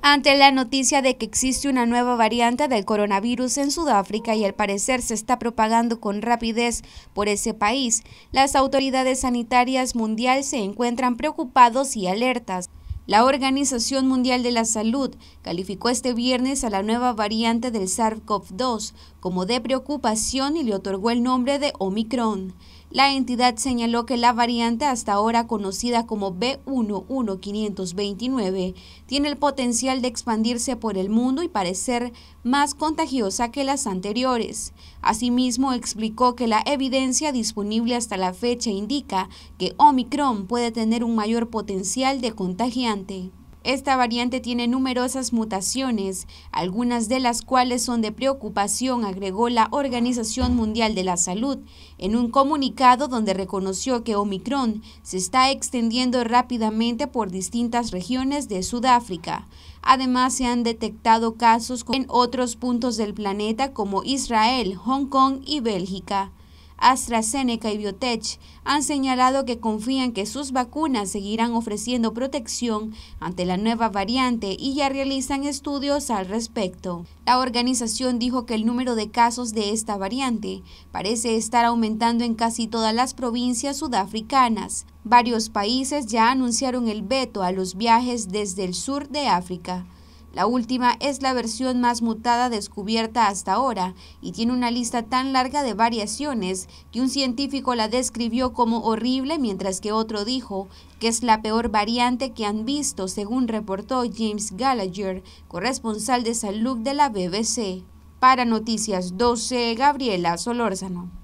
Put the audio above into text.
ante la noticia de que existe una nueva variante del coronavirus en Sudáfrica y al parecer se está propagando con rapidez por ese país, las autoridades sanitarias mundiales se encuentran preocupados y alertas. La Organización Mundial de la Salud calificó este viernes a la nueva variante del SARS-CoV-2 como de preocupación y le otorgó el nombre de Omicron. La entidad señaló que la variante hasta ahora conocida como B11529 tiene el potencial de expandirse por el mundo y parecer más contagiosa que las anteriores. Asimismo, explicó que la evidencia disponible hasta la fecha indica que Omicron puede tener un mayor potencial de contagiante. Esta variante tiene numerosas mutaciones, algunas de las cuales son de preocupación, agregó la Organización Mundial de la Salud en un comunicado donde reconoció que Omicron se está extendiendo rápidamente por distintas regiones de Sudáfrica. Además, se han detectado casos en otros puntos del planeta como Israel, Hong Kong y Bélgica. AstraZeneca y Biotech han señalado que confían que sus vacunas seguirán ofreciendo protección ante la nueva variante y ya realizan estudios al respecto. La organización dijo que el número de casos de esta variante parece estar aumentando en casi todas las provincias sudafricanas. Varios países ya anunciaron el veto a los viajes desde el sur de África. La última es la versión más mutada descubierta hasta ahora y tiene una lista tan larga de variaciones que un científico la describió como horrible mientras que otro dijo que es la peor variante que han visto, según reportó James Gallagher, corresponsal de salud de la BBC. Para Noticias 12, Gabriela Solórzano.